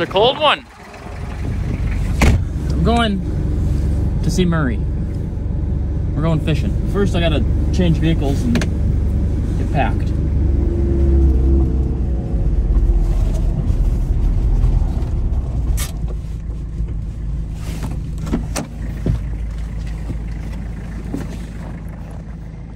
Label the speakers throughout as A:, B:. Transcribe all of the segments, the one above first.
A: It's a cold one. I'm going to see Murray. We're going fishing. First, I gotta change vehicles and get packed.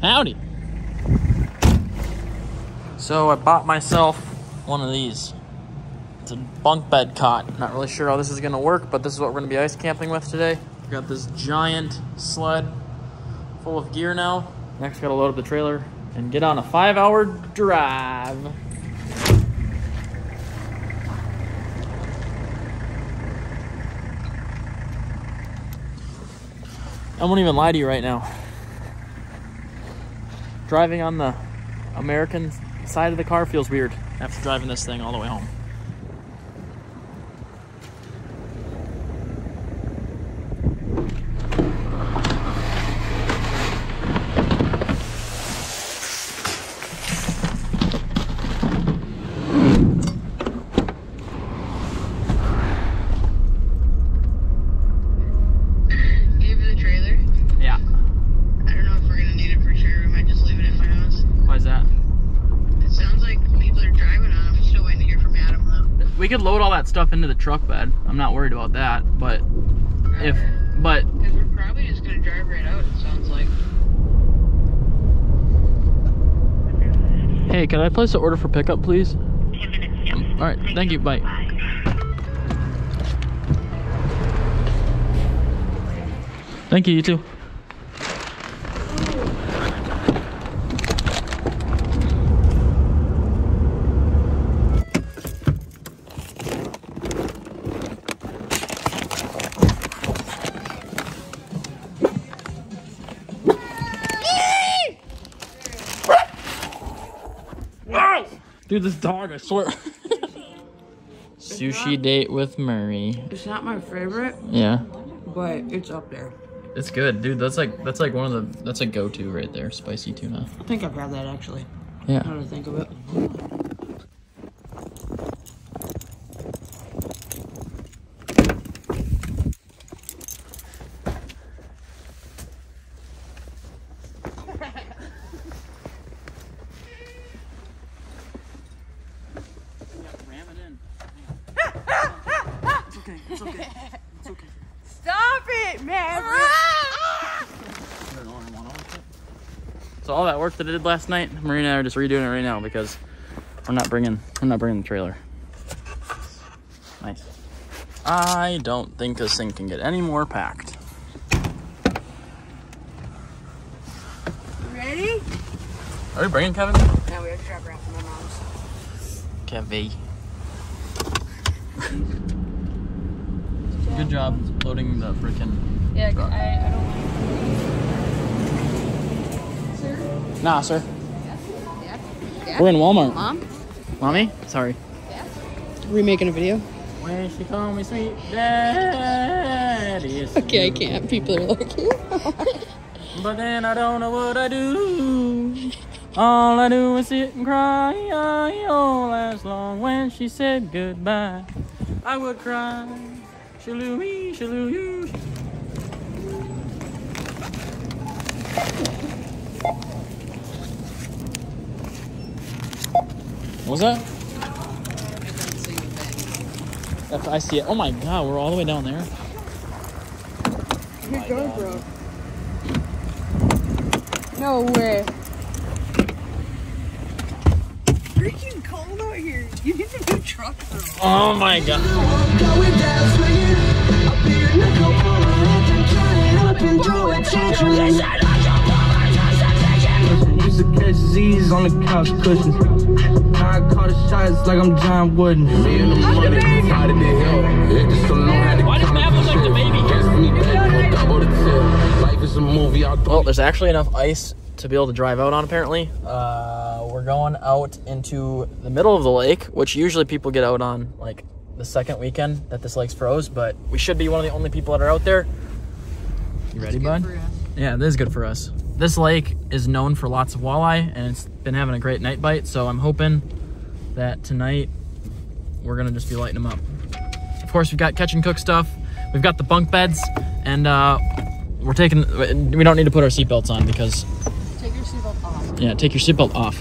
A: Howdy. So I bought myself one of these. It's a bunk bed cot. Not really sure how this is gonna work, but this is what we're gonna be ice camping with today. We got this giant sled full of gear now. Next, gotta load up the trailer and get on a five hour drive. I won't even lie to you right now. Driving on the American side of the car feels weird after driving this thing all the way home.
B: Give the trailer.
A: Yeah.
B: I don't know if we're gonna need it for sure. We might just leave it at my house.
A: Why is that?
B: It sounds like people are driving on. it. I'm still waiting to hear from Adam though.
A: We could load all that stuff into the truck bed. I'm not worried about that. But if, but
B: Because we're probably just gonna drive right out. It sounds like.
A: hey, can I place an order for pickup, please? Um, all right, thank you. Bye. Thank you. You too. Dude, this dog, I swear. Sushi date with Murray.
B: It's not my favorite,
A: Yeah.
B: but it's up there.
A: It's good, dude. That's like that's like one of the that's a go-to right there, spicy tuna.
B: I think I've had that actually.
A: Yeah.
B: Now to think of it.
A: Ram it in. It's okay. It's okay. It's okay.
B: Stop it, man!
A: So all that I did last night, Marina and I are just redoing it right now because we're not bringing we're not bringing the trailer. Nice. I don't think this thing can get any more packed.
B: Ready?
A: Are we bringing Kevin?
B: Now we have to drop her off at my mom's.
A: Kevin. Good job loading the freaking.
B: Yeah. I, I don't want
A: Nah, sir.
B: Yeah?
A: We're in Walmart.
B: Mom?
A: Mommy, sorry.
B: Are we making a video?
A: When she call me sweet daddy. it's
B: Okay, I can't. People are looking.
A: But then I don't know what I do. All I do is sit and cry all as long when she said goodbye. I would cry. Shaloo me, shaloo you. Was that? That's, I see it. Oh my god, we're all the way down there.
B: Your oh GoPro. No way. Freaking cold out here. You need a new truck, bro.
A: Oh my god.
C: Used to catch Z's on the couch cushions. Now I call the shots like I'm John Wooden.
D: Me and the money, out of the hill. Yeah, just don't know to
A: Why does
D: count
A: Matt look like the baby?
D: Guess me back, double the tip. Life is a movie, I'll
A: Well, there's actually enough ice to be able to drive out on apparently. Uh, we're going out into the middle of the lake, which usually people get out on like the second weekend that this lake's froze, but we should be one of the only people that are out there. You ready, bud? Yeah, this is good for us. This lake is known for lots of walleye and it's been having a great night bite, so I'm hoping that tonight we're gonna just be lighting them up. of course, we've got catch and cook stuff. We've got the bunk beds, and uh, we're taking. We don't need to put our seatbelts on because
B: Take your seatbelt off.
A: yeah, take your seatbelt off.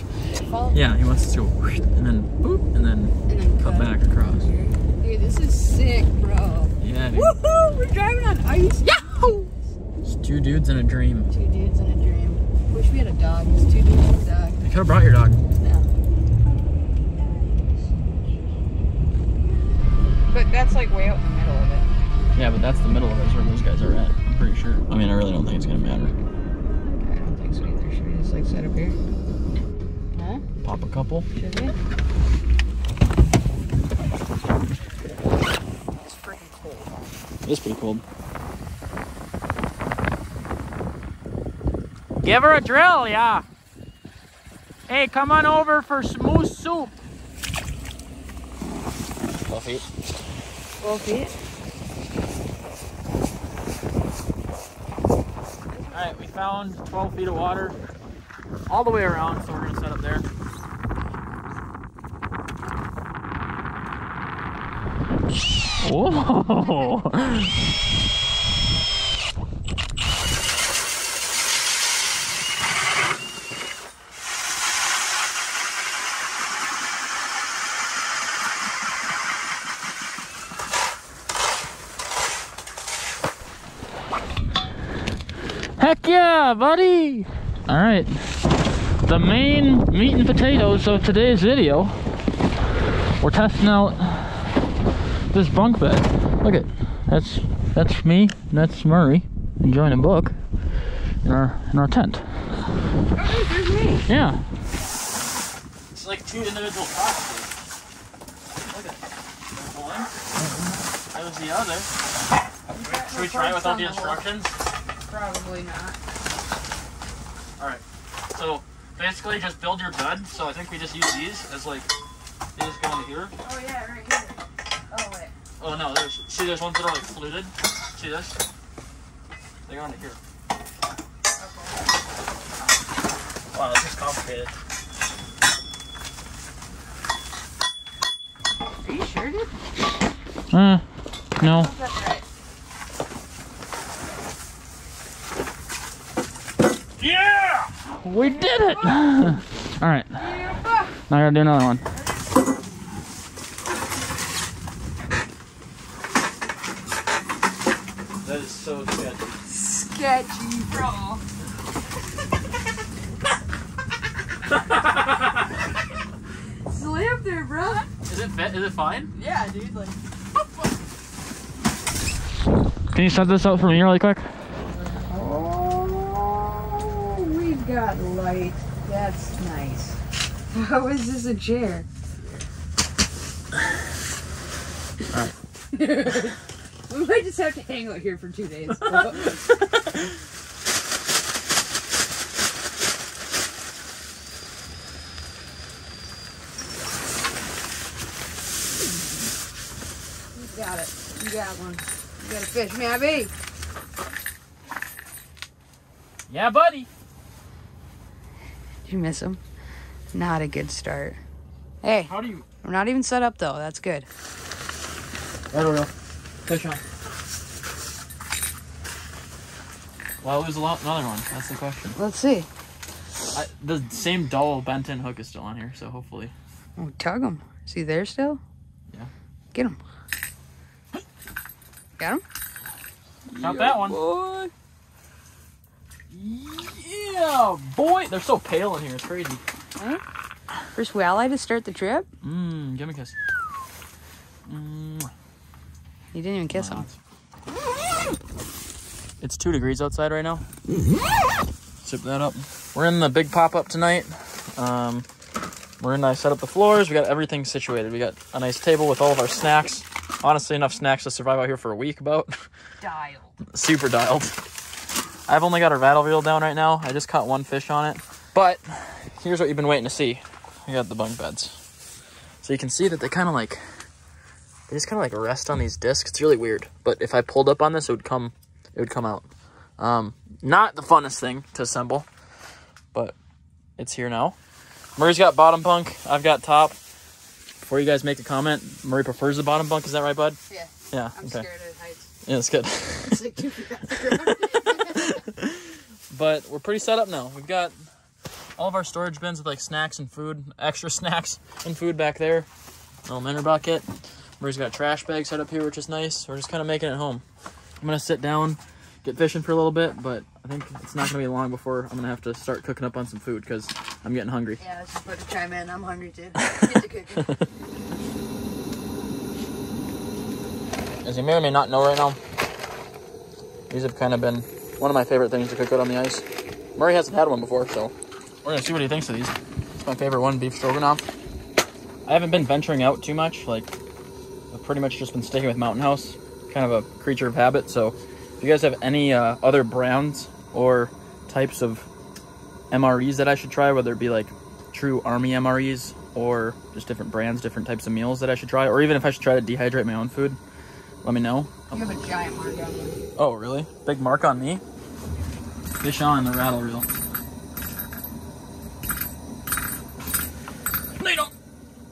B: Fall.
A: Yeah, he wants to go and then boop, and then
B: And then
A: cut back across.
B: Dude, this is sick, bro.
A: Yeah, dude.
B: Woohoo! We're driving on ice. Yahoo!
A: It's two dudes in a dream.
B: Two dudes and a dream. Wish we had a dog. It's too dudes and a dog.
A: You could have brought your dog.
B: No. But that's like way out in the middle of it.
A: Yeah, but that's the middle of it, is where those guys are at. I'm pretty sure. I mean, I really don't think it's gonna matter.
B: I don't think so either. Should we just like set up here? Huh?
A: Pop a couple.
B: Should we? It's freaking cold.
A: It is pretty cold. Give her a drill, yeah. Hey, come on over for smooth soup. Twelve feet.
B: Twelve feet.
A: All right, we found 12 feet of water all the way around, so we're gonna set up there. Whoa! yeah, buddy! All right, the main meat and potatoes of today's video. We're testing out this bunk bed. Look at that's that's me. and That's Murray enjoying a book in our in our tent.
B: Oh, there's me.
A: Yeah. It's like two individual cots. Look at that. One. That was the other. Should we try it without the instructions?
B: Probably not.
A: Alright. So basically just build your bed. So I think we just use these as like they just go into here.
B: Oh yeah, right here. Oh wait.
A: Oh no, there's see there's ones that are like fluted. See this? They go into here. Wow, this is complicated.
B: Are you sure, dude?
A: Uh no.
B: That's right.
A: Yeah! We did it! Alright. Now I gotta do another one. That is so sketchy.
B: Sketchy, bro. Still up there, bro.
A: Is it fit? Is it fine?
B: Yeah, dude. Like.
A: Can you set this up for me really quick?
B: Got light. That's nice. How is this a chair?
A: Alright.
B: we might just have to hang out here for two days. you got it. You got one. You got a fish, Mabby.
A: Yeah, buddy.
B: Did you miss him? Not a good start. Hey,
A: How do you?
B: we're not even set up though. That's good.
A: I don't know. Fish on. Well, lose a lot, another one. That's the question.
B: Let's see.
A: I, the same dull bent-in hook is still on here, so hopefully.
B: Oh, tug him. Is he there still?
A: Yeah.
B: Get him. Got him?
A: Not that one.
B: Boy.
A: Yeah, boy. They're so pale in here. It's crazy.
B: First walleye to start the trip?
A: Mmm, give me a kiss. Mm.
B: You didn't even kiss him.
A: It's two degrees outside right now. Zip that up. We're in the big pop up tonight. Um, we're in. I set up the floors. We got everything situated. We got a nice table with all of our snacks. Honestly, enough snacks to survive out here for a week. About
B: Dialed.
A: super dialed. I've only got our rattle reel down right now. I just caught one fish on it. But here's what you've been waiting to see. We got the bunk beds. So you can see that they kind of like they just kind of like rest on these discs. It's really weird. But if I pulled up on this, it would come it would come out. Um, not the funnest thing to assemble, but it's here now. Murray's got bottom bunk. I've got top. Before you guys make a comment, Murray prefers the bottom bunk. Is that right, bud?
B: Yeah.
A: Yeah.
B: I'm
A: okay.
B: scared of heights.
A: Yeah, it's good. but we're pretty set up now. We've got all of our storage bins with like snacks and food, extra snacks and food back there. Little minor bucket. Murray's got trash bag set up here, which is nice. We're just kind of making it home. I'm gonna sit down, get fishing for a little bit, but I think it's not gonna be long before I'm gonna have to start cooking up on some food because I'm getting hungry.
B: yeah, I was just about to chime in. I'm hungry too. Get to cooking.
A: As you may or may not know right now, these have kind of been one of my favorite things to cook out on the ice. Murray hasn't had one before, so we're gonna see what he thinks of these. It's my favorite one, beef stroganoff. I haven't been venturing out too much. Like, I've pretty much just been sticking with Mountain House, kind of a creature of habit. So, if you guys have any uh, other brands or types of MREs that I should try, whether it be like true Army MREs or just different brands, different types of meals that I should try, or even if I should try to dehydrate my own food, let me know.
B: You have a giant mark on you.
A: Oh, really? Big mark on me? Fish on the rattle reel. They don't.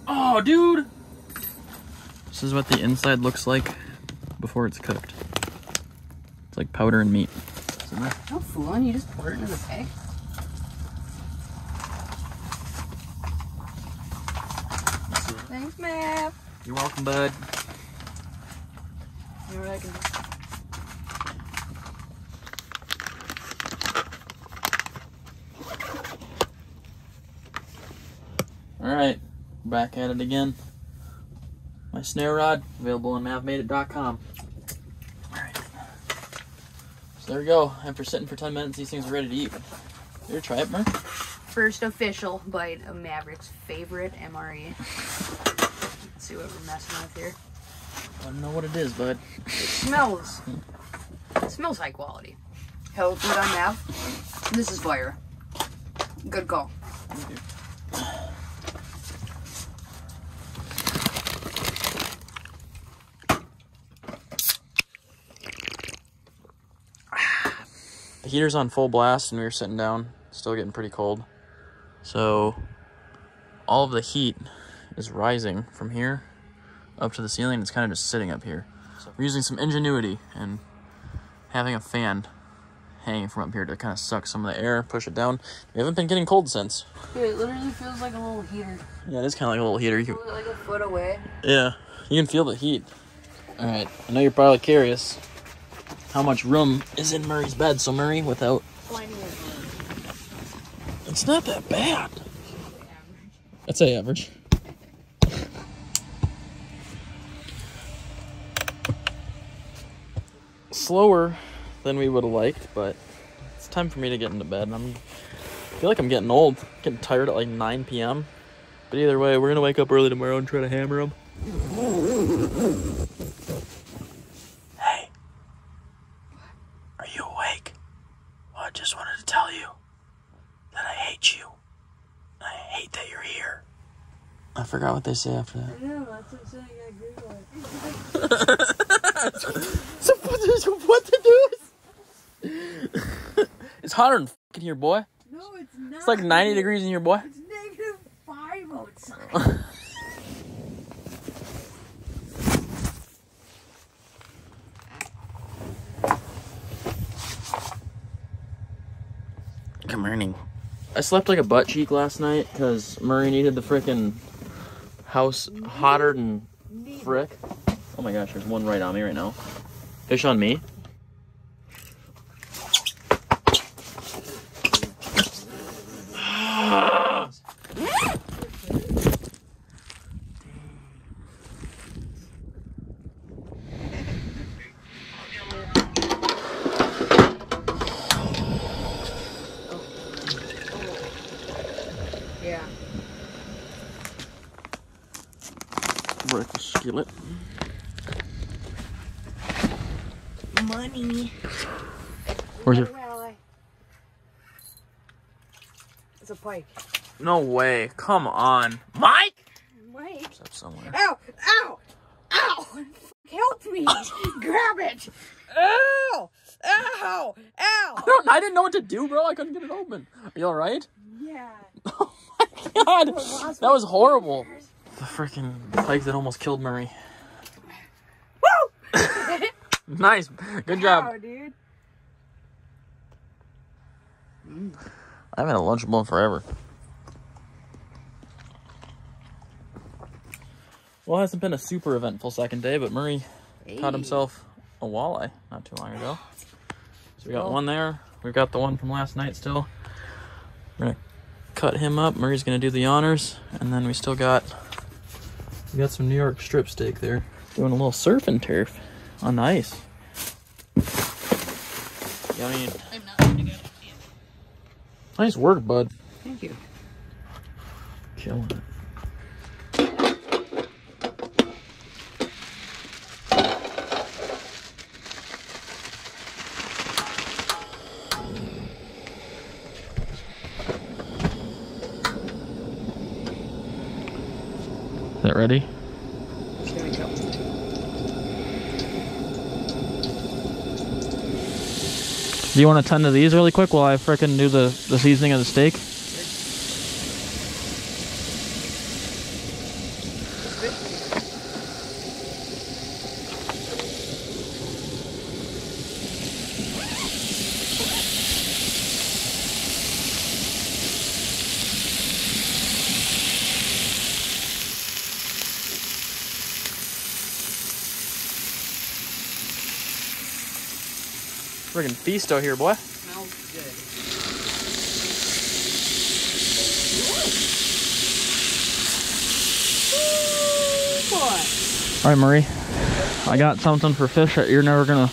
A: Oh, dude. This is what the inside looks like before it's cooked. It's like powder and meat.
B: No fooling, you just pour it into the bag. Thanks, Matt.
A: You're welcome, bud.
B: You know what I can?
A: All right, back at it again. My snare rod available on mavmadeit.com. All right. So there we go. After sitting for 10 minutes, these things are ready to eat. Here, try it, Mer.
B: First official bite of Mavrik's favorite MRE. Let's see what we're messing with here.
A: I don't know what it is, bud.
B: Smells. It smells high quality. Hell good on Mav. This is fire. Good call.
A: The heater's on full blast and we were sitting down, still getting pretty cold. So all of the heat is rising from here up to the ceiling. It's kind of just sitting up here. So we're using some ingenuity and having a fan hanging from up here to kind of suck some of the air, push it down. We haven't been getting cold since.
B: Dude, it literally feels like a little heater.
A: Yeah, it is kind of like a little heater. You can,
B: Like a foot away.
A: yeah, you can feel the heat. All right, I know you're probably curious how much room is in Murray's bed. So Murray, without
B: Plenty of room.
A: It's not that bad. I'd say average. Slower than we would have liked, but it's time for me to get into bed. I'm I feel like I'm getting old, getting tired at like 9 p.m. But either way, we're gonna wake up early tomorrow and try to hammer them. Hey, are you awake? Well, I just wanted to tell you that I hate you. I hate that you're here. I forgot what they say after that.
B: Yeah, that's what I'm saying. I agree with
A: So what, what to do? it's hotter than fucking here, boy.
B: No, it's not.
A: It's like 90 degrees in here, boy.
B: It's negative five outside.
A: Good morning. I slept like a butt cheek last night because Murray needed the freaking house hotter than frick. Oh my gosh, there's one right on me right now. Fish on me.
B: yeah. Money.
A: Where's your?
B: It's a pike.
A: No way. Come on, Mike.
B: Mike.
A: It's up somewhere.
B: Ow! Ow! Ow! Help me! Grab it! Ow! Ow! Ow!
A: I, don't, I didn't know what to do, bro. I couldn't get it open. Are you all right?
B: Yeah.
A: Oh my god, that was horrible. The freaking pike that almost killed Murray.
B: Woo!
A: Nice. Good job.
B: Wow, dude.
A: I haven't had a Lunchable in forever. Well, it hasn't been a super eventful second day, but Murray caught himself a walleye not too long ago. So we got
B: Cool.
A: one there. We've got the one from last night still. We're gonna cut him up. Murray's gonna do the honors, and then we still got we got some New York strip steak there. Doing a little surf and turf on the ice. Yeah, I mean,
B: I'm not gonna go.
A: nice work, bud.
B: Thank you.
A: Killing it. Ready?
B: There we go.
A: Do you want to tend to these really quick while I frickin' do the, the seasoning of the steak? Friggin' feasto here, boy.
B: Smells good. What?
A: All right, Marie. I got something for fish that you're never gonna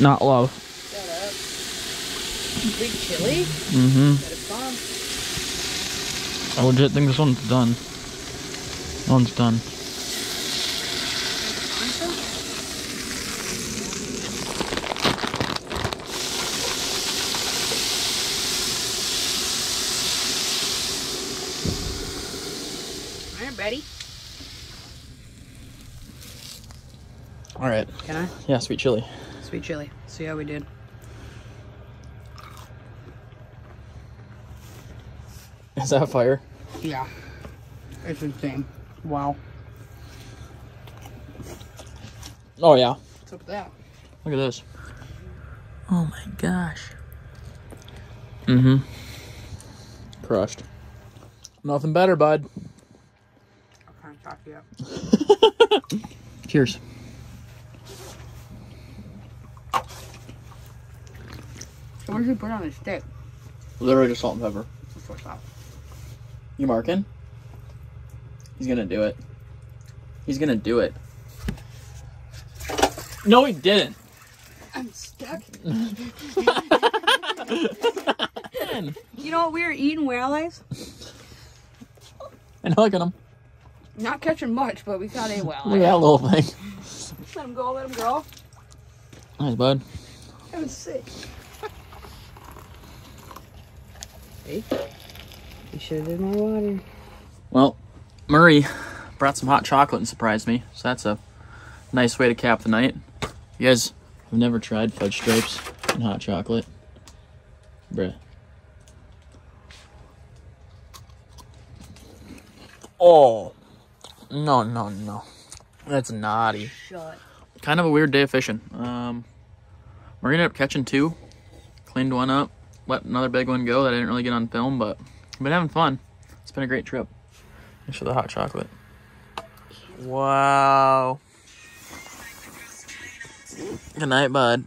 A: not love.
B: Shut up. Big chili?
A: Mm-hmm.
B: That is fun.
A: I legit think this one's done. This one's done.
B: Alright, Betty.
A: All right.
B: Can I?
A: Yeah, sweet chili.
B: Sweet chili. See how we did.
A: Is that fire?
B: Yeah. It's insane. Wow.
A: Oh yeah.
B: What's up with that?
A: Look at this. Oh my gosh. Mm-hmm. Crushed. Nothing better, bud.
B: I can't talk yet.
A: Cheers.
B: What did you put on the stick?
A: Literally just salt and pepper.
B: Just what's up?
A: You marking? He's gonna do it. He's gonna do it. No, he didn't.
B: I'm stuck. You know what? We were eating walleyes.
A: And look at him.
B: Not catching much, but we caught a
A: Look at
B: walleye.
A: that little thing.
B: Let him go, let him go.
A: Nice, bud.
B: That was sick. Hey, you should have did my water.
A: Well, Murray brought some hot chocolate and surprised me, so that's a nice way to cap the night. You guys have never tried fudge stripes and hot chocolate? Bruh. Oh. No, no, no. That's naughty.
B: Shut.
A: Kind of a weird day of fishing. Um, we're gonna end up catching two. Cleaned one up. Let another big one go that I didn't really get on film, but I've been having fun. It's been a great trip. Thanks for the hot chocolate. Wow. Good night, bud.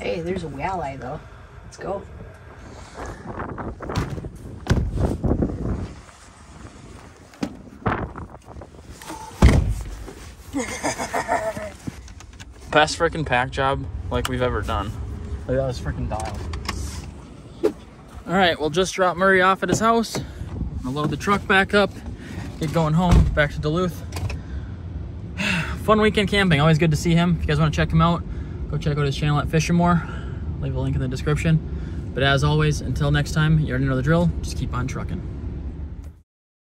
B: Hey, there's a walleye though. Let's go.
A: Best freaking pack job like we've ever done. Oh, Look at those freaking dials. All right, we'll just drop Murray off at his house. I'll load the truck back up. Get going home, back to Duluth. Fun weekend camping. Always good to see him. If you guys want to check him out, go check out his channel at FishNMore. Leave a link in the description. But as always, until next time, you already know the drill. Just keep on trucking.